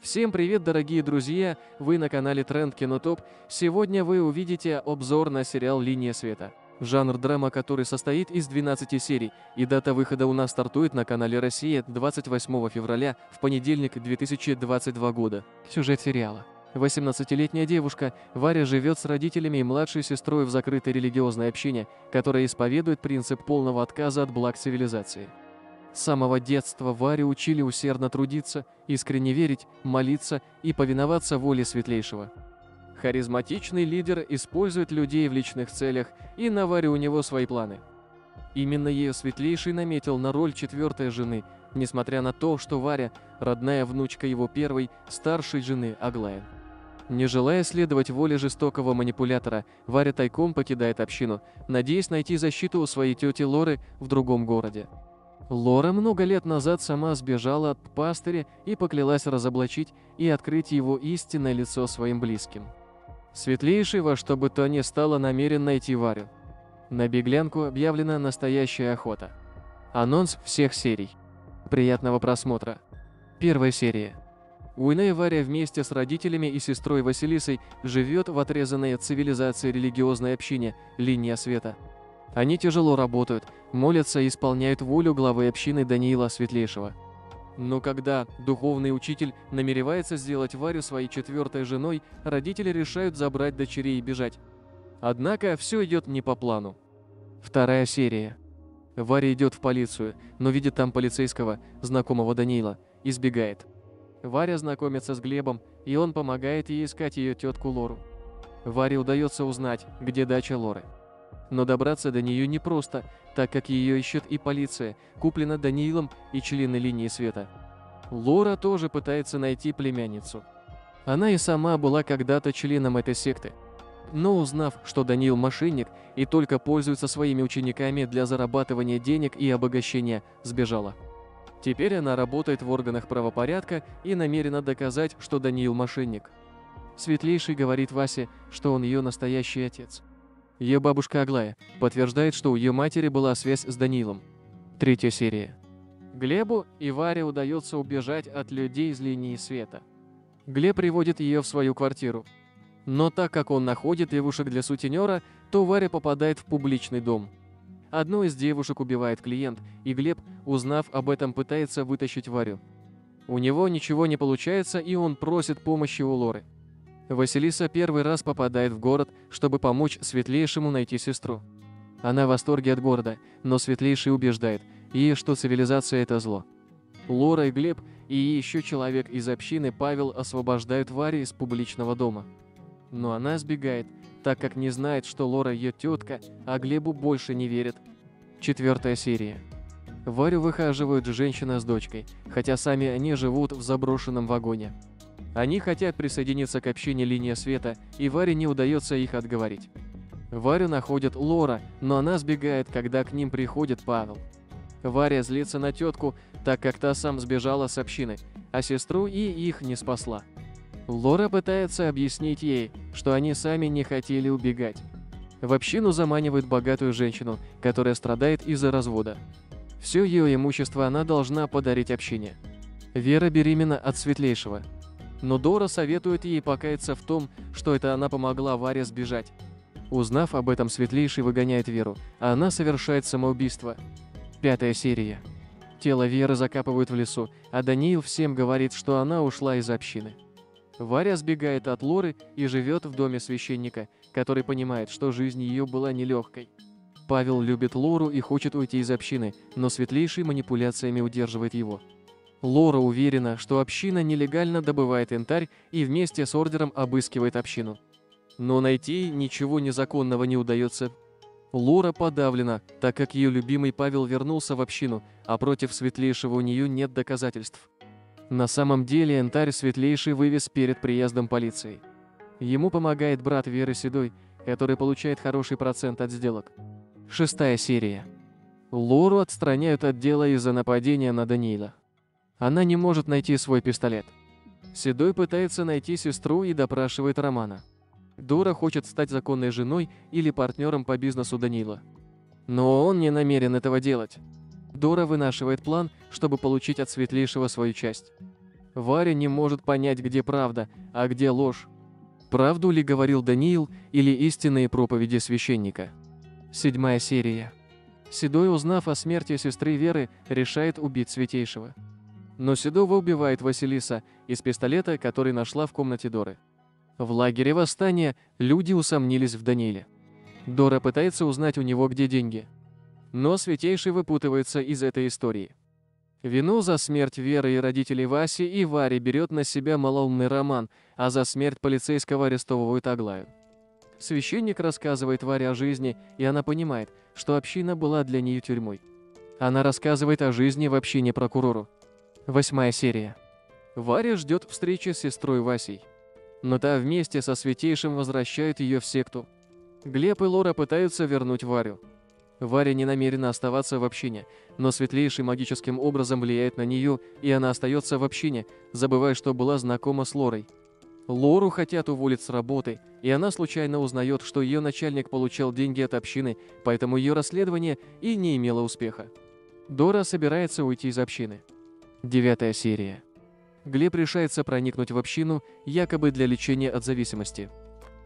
Всем привет, дорогие друзья! Вы на канале Тренд Кино. Сегодня вы увидите обзор на сериал «Линия света». Жанр драма, который состоит из 12 серий, и дата выхода у нас стартует на канале «Россия» 28 февраля в понедельник 2022 года. Сюжет сериала. 18-летняя девушка Варя живет с родителями и младшей сестрой в закрытой религиозной общине, которая исповедует принцип полного отказа от благ цивилизации. С самого детства Варю учили усердно трудиться, искренне верить, молиться и повиноваться воле Светлейшего. Харизматичный лидер использует людей в личных целях, и на Варю у него свои планы. Именно ее Светлейший наметил на роль четвертой жены, несмотря на то, что Варя – родная внучка его первой, старшей жены Аглая. Не желая следовать воле жестокого манипулятора, Варя тайком покидает общину, надеясь найти защиту у своей тети Лоры в другом городе. Лора много лет назад сама сбежала от пастыря и поклялась разоблачить и открыть его истинное лицо своим близким. Светлейший во что бы то ни стало намерен найти Варю. На беглянку объявлена настоящая охота. Анонс всех серий. Приятного просмотра. Первая серия. Уйне Варя вместе с родителями и сестрой Василисой живет в отрезанной от цивилизации религиозной общине «Линия света». Они тяжело работают, молятся и исполняют волю главы общины Даниила Светлейшего. Но когда духовный учитель намеревается сделать Варю своей четвертой женой, родители решают забрать дочерей и бежать. Однако все идет не по плану. Вторая серия. Варя идет в полицию, но видит там полицейского, знакомого Даниила, и сбегает. Варя знакомится с Глебом, и он помогает ей искать ее тетку Лору. Варе удается узнать, где дача Лоры но добраться до нее непросто, так как ее ищет и полиция, куплена Даниилом и члены линии света. Лора тоже пытается найти племянницу. Она и сама была когда-то членом этой секты. Но узнав, что Даниил мошенник и только пользуется своими учениками для зарабатывания денег и обогащения, сбежала. Теперь она работает в органах правопорядка и намерена доказать, что Даниил мошенник. Светлейший говорит Васе, что он ее настоящий отец. Ее бабушка Аглая подтверждает, что у ее матери была связь с Данилом. Третья серия. Глебу и Варе удается убежать от людей из линии света. Глеб приводит ее в свою квартиру. Но так как он находит девушек для сутенера, то Варя попадает в публичный дом. Одну из девушек убивает клиент, и Глеб, узнав об этом, пытается вытащить Варю. У него ничего не получается, и он просит помощи у Лоры. Василиса первый раз попадает в город, чтобы помочь Светлейшему найти сестру. Она в восторге от города, но Светлейший убеждает ей, что цивилизация – это зло. Лора и Глеб и еще человек из общины Павел освобождают Варю из публичного дома. Но она сбегает, так как не знает, что Лора ее тетка, а Глебу больше не верит. Четвертая серия. Варю выхаживают женщина с дочкой, хотя сами они живут в заброшенном вагоне. Они хотят присоединиться к общине «Линия света», и Варе не удается их отговорить. Варю находит Лора, но она сбегает, когда к ним приходит Павел. Варя злится на тетку, так как та сам сбежала с общины, а сестру и их не спасла. Лора пытается объяснить ей, что они сами не хотели убегать. В общину заманивают богатую женщину, которая страдает из-за развода. Все ее имущество она должна подарить общине. Вера беременна от светлейшего – но Дора советует ей покаяться в том, что это она помогла Варе сбежать. Узнав об этом, Светлейший выгоняет Веру, а она совершает самоубийство. Пятая серия. Тело Веры закапывают в лесу, а Даниил всем говорит, что она ушла из общины. Варя сбегает от Лоры и живет в доме священника, который понимает, что жизнь ее была нелегкой. Павел любит Лору и хочет уйти из общины, но Светлейший манипуляциями удерживает его. Лора уверена, что община нелегально добывает янтарь и вместе с ордером обыскивает общину. Но найти ничего незаконного не удается. Лора подавлена, так как ее любимый Павел вернулся в общину, а против Светлейшего у нее нет доказательств. На самом деле янтарь Светлейший вывез перед приездом полиции. Ему помогает брат Веры Седой, который получает хороший процент от сделок. Шестая серия. Лору отстраняют от дела из-за нападения на Даниила. Она не может найти свой пистолет. Седой пытается найти сестру и допрашивает Романа. Дора хочет стать законной женой или партнером по бизнесу Данила. Но он не намерен этого делать. Дора вынашивает план, чтобы получить от Светлейшего свою часть. Варя не может понять, где правда, а где ложь. Правду ли говорил Даниил или истинные проповеди священника? Седьмая серия. Седой, узнав о смерти сестры Веры, решает убить Святейшего. Но Седова убивает Василиса из пистолета, который нашла в комнате Доры. В лагере восстания люди усомнились в Данииле. Дора пытается узнать у него, где деньги. Но Святейший выпутывается из этой истории. Вину за смерть Веры и родителей Васи и Вари берет на себя малоумный Роман, а за смерть полицейского арестовывают Аглаю. Священник рассказывает Варе о жизни, и она понимает, что община была для нее тюрьмой. Она рассказывает о жизни в общине прокурору. Восьмая серия. Варя ждет встречи с сестрой Васей. Но та вместе со Святейшим возвращает ее в секту. Глеб и Лора пытаются вернуть Варю. Варя не намерена оставаться в общине, но светлейший магическим образом влияет на нее, и она остается в общине, забывая, что была знакома с Лорой. Лору хотят уволить с работы, и она случайно узнает, что ее начальник получал деньги от общины, поэтому ее расследование и не имело успеха. Дора собирается уйти из общины. Девятая серия. Глеб решается проникнуть в общину, якобы для лечения от зависимости.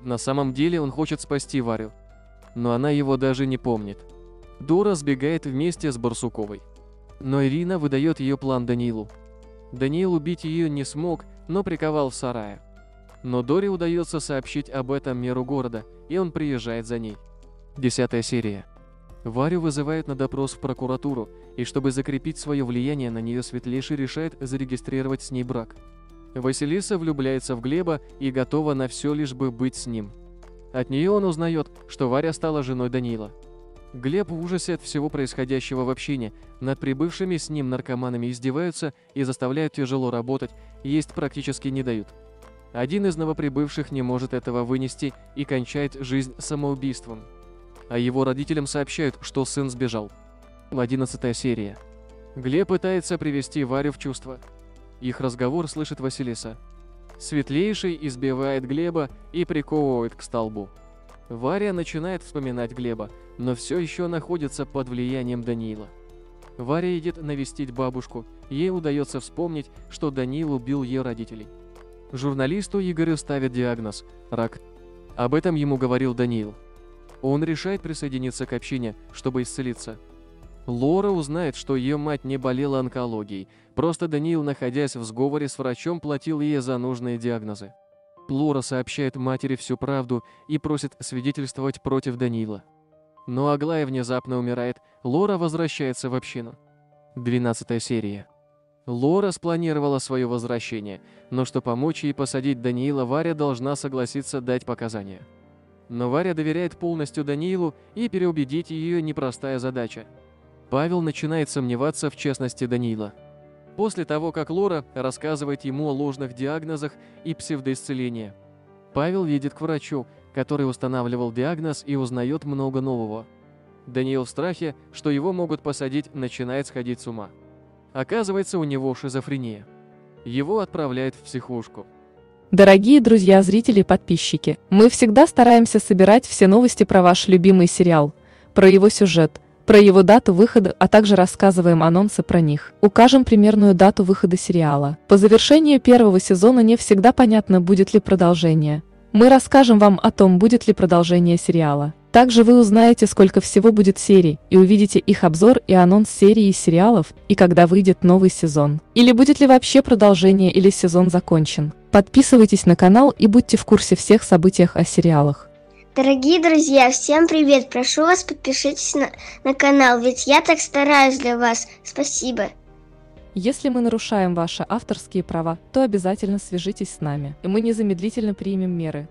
На самом деле он хочет спасти Варю. Но она его даже не помнит. Дора сбегает вместе с Барсуковой. Но Ирина выдает ее план Даниилу. Даниил убить ее не смог, но приковал в сарае. Но Доре удается сообщить об этом меру города, и он приезжает за ней. Десятая серия. Варю вызывают на допрос в прокуратуру, и чтобы закрепить свое влияние на нее Светлейший решает зарегистрировать с ней брак. Василиса влюбляется в Глеба и готова на все лишь бы быть с ним. От нее он узнает, что Варя стала женой Данила. Глеб в ужасе от всего происходящего в общине. Над прибывшими с ним наркоманами издеваются и заставляют тяжело работать, есть практически не дают. Один из новоприбывших не может этого вынести и кончает жизнь самоубийством. А его родителям сообщают, что сын сбежал. 11 серия. Глеб пытается привести Варю в чувство. Их разговор слышит Василиса. Светлейший избивает Глеба и приковывает к столбу. Варя начинает вспоминать Глеба, но все еще находится под влиянием Даниила. Варя едет навестить бабушку, ей удается вспомнить, что Даниил убил ее родителей. Журналисту Игорю ставят диагноз – рак. Об этом ему говорил Даниил. Он решает присоединиться к общине, чтобы исцелиться. Лора узнает, что ее мать не болела онкологией, просто Даниил, находясь в сговоре с врачом, платил ей за нужные диагнозы. Лора сообщает матери всю правду и просит свидетельствовать против Данила. Но Аглая внезапно умирает, Лора возвращается в общину. 12 серия. Лора спланировала свое возвращение, но что помочь ей посадить Даниила, Варя должна согласиться дать показания. Но Варя доверяет полностью Даниилу, и переубедить ее непростая задача. Павел начинает сомневаться в честности Даниила. После того, как Лора рассказывает ему о ложных диагнозах и псевдоисцелении, Павел едет к врачу, который устанавливал диагноз и узнает много нового. Даниил в страхе, что его могут посадить, начинает сходить с ума. Оказывается, у него шизофрения. Его отправляют в психушку. Дорогие друзья, зрители и подписчики, мы всегда стараемся собирать все новости про ваш любимый сериал, про его сюжет, про его дату выхода, а также рассказываем анонсы про них. Укажем примерную дату выхода сериала. По завершении первого сезона не всегда понятно, будет ли продолжение. Мы расскажем вам о том, будет ли продолжение сериала. Также вы узнаете, сколько всего будет серий, и увидите их обзор и анонс серии и сериалов, и когда выйдет новый сезон. Или будет ли вообще продолжение или сезон закончен. Подписывайтесь на канал и будьте в курсе всех событиях о сериалах. Дорогие друзья, всем привет! Прошу вас, подпишитесь на, на канал, ведь я так стараюсь для вас. Спасибо. Если мы нарушаем ваши авторские права, то обязательно свяжитесь с нами, и мы незамедлительно примем меры.